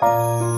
啊。